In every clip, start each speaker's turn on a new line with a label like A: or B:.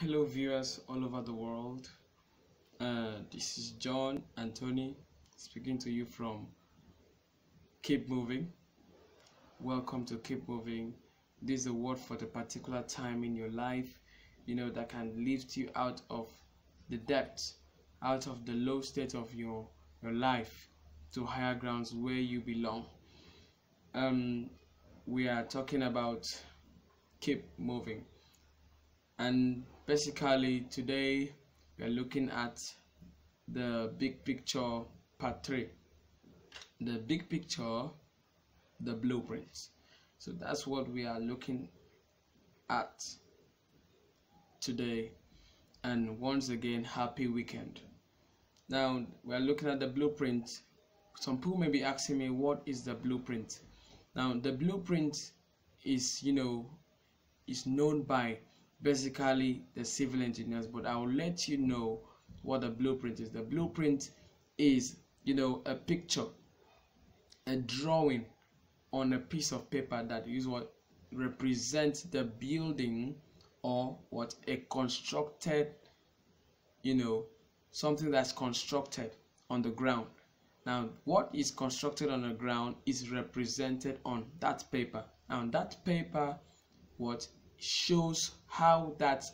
A: Hello, viewers all over the world. Uh, this is John Anthony speaking to you from Keep Moving. Welcome to Keep Moving. This is a word for the particular time in your life, you know, that can lift you out of the depths, out of the low state of your your life to higher grounds where you belong. Um, we are talking about keep moving and basically today we are looking at the big picture part 3 the big picture the blueprints. So that's what we are looking at today. And once again happy weekend. Now we're looking at the blueprint. Some people may be asking me what is the blueprint? Now the blueprint is you know is known by basically the civil engineers but i will let you know what the blueprint is. The blueprint is you know a picture a drawing on a piece of paper that is what represents the building or what a constructed you know something that's constructed on the ground. Now what is constructed on the ground is represented on that paper. And that paper what shows how that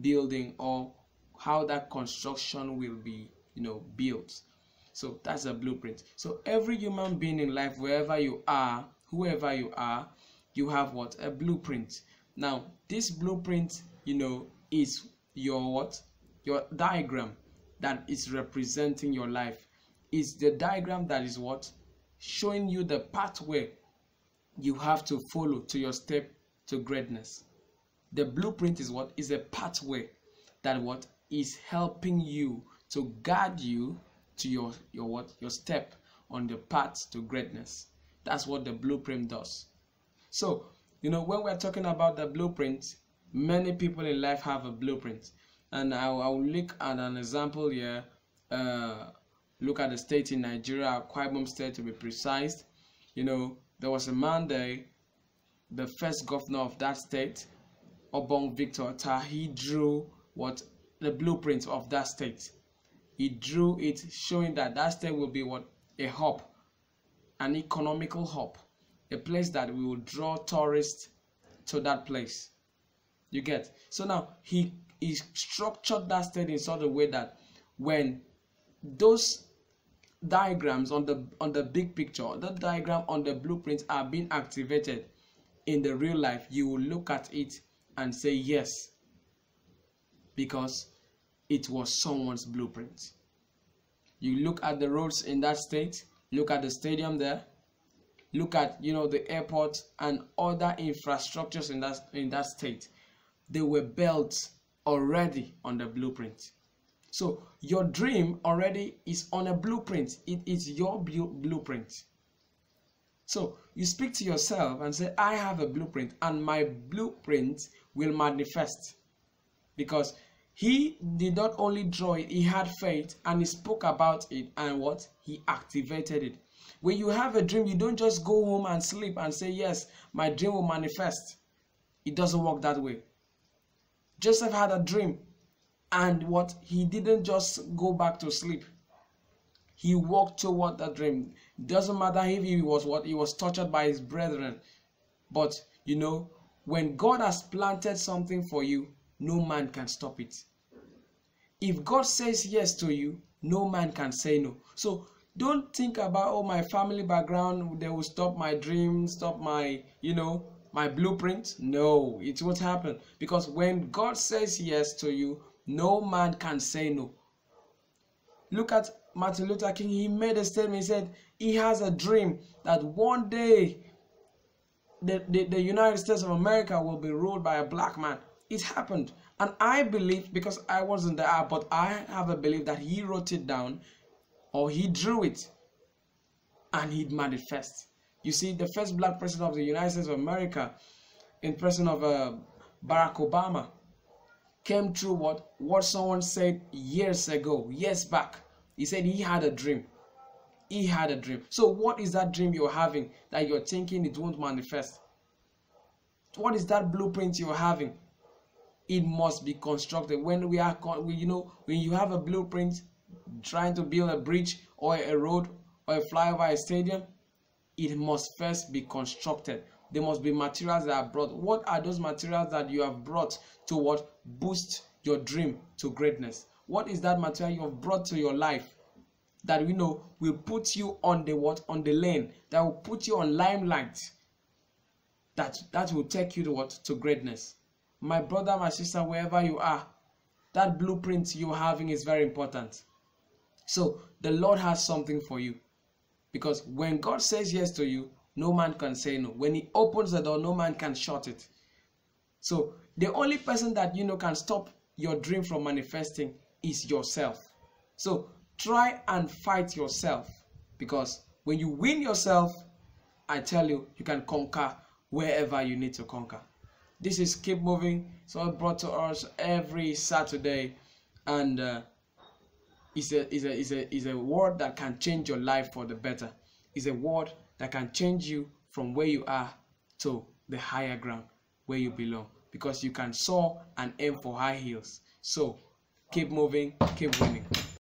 A: building or how that construction will be you know built. So that's a blueprint. So every human being in life wherever you are whoever you are you have what? A blueprint. Now this blueprint you know is your what? Your diagram that is representing your life. Is the diagram that is what? Showing you the pathway you have to follow to your step to greatness the blueprint is what? Is a pathway that what? Is helping you to guide you to your your what? Your step on the path to greatness. That's what the blueprint does. So you know when we're talking about the blueprint many people in life have a blueprint. And i'll, I'll look at an example here. Uh, look at the state in nigeria. Akwa state to be precise. You know there was a man there the first governor of that state Obong Victor Attah, he drew what the blueprint of that state. He drew it showing that that state will be what a hub, an economical hub, a place that will draw tourists to that place. You get so now he he structured that state in such a way that when those diagrams on the on the big picture, the diagram on the blueprint are being activated in the real life, you will look at it and say yes because it was someone's blueprint. You look at the roads in that state, look at the stadium there, look at you know the airport and other infrastructures in that in that state. They were built already on the blueprint. So your dream already is on a blueprint. It is your blueprint. So you speak to yourself and say, I have a blueprint, and my blueprint will manifest. Because he did not only draw it, he had faith and he spoke about it and what? He activated it. When you have a dream, you don't just go home and sleep and say, Yes, my dream will manifest. It doesn't work that way. Joseph had a dream and what? He didn't just go back to sleep. He walked toward that dream. Doesn't matter if he was what he was tortured by his brethren. But you know, when God has planted something for you, no man can stop it. If God says yes to you, no man can say no. So don't think about oh my family background they will stop my dream stop my you know my blueprint. No it won't happen. Because when god says yes to you no man can say no. Look at martin luther king. He made a statement. He said he has a dream that one day the, the, the United States of America will be ruled by a black man. It happened. And I believe, because I wasn't there, but I have a belief that he wrote it down or he drew it and he'd manifest. You see, the first black president of the United States of America, in person of uh, Barack Obama, came through what, what someone said years ago, years back. He said he had a dream he had a dream. So, what is that dream you're having that you're thinking it won't manifest? What is that blueprint you're having? it must be constructed when we are you know when you have a blueprint trying to build a bridge or a road or a flyover a stadium it must first be constructed there must be materials that are brought what are those materials that you have brought to what boost your dream to greatness what is that material you have brought to your life that you know will put you on the what on the lane that will put you on limelight that that will take you to what to greatness my brother, my sister, wherever you are, that blueprint you're having is very important. So the Lord has something for you. Because when God says yes to you, no man can say no. When He opens the door, no man can shut it. So the only person that you know can stop your dream from manifesting is yourself. So try and fight yourself. Because when you win yourself, I tell you, you can conquer wherever you need to conquer. This is Keep Moving. So brought to us every Saturday. And uh, it's, a, it's, a, it's, a, it's a word that can change your life for the better. It's a word that can change you from where you are to the higher ground where you belong. Because you can soar and aim for high heels. So keep moving, keep winning.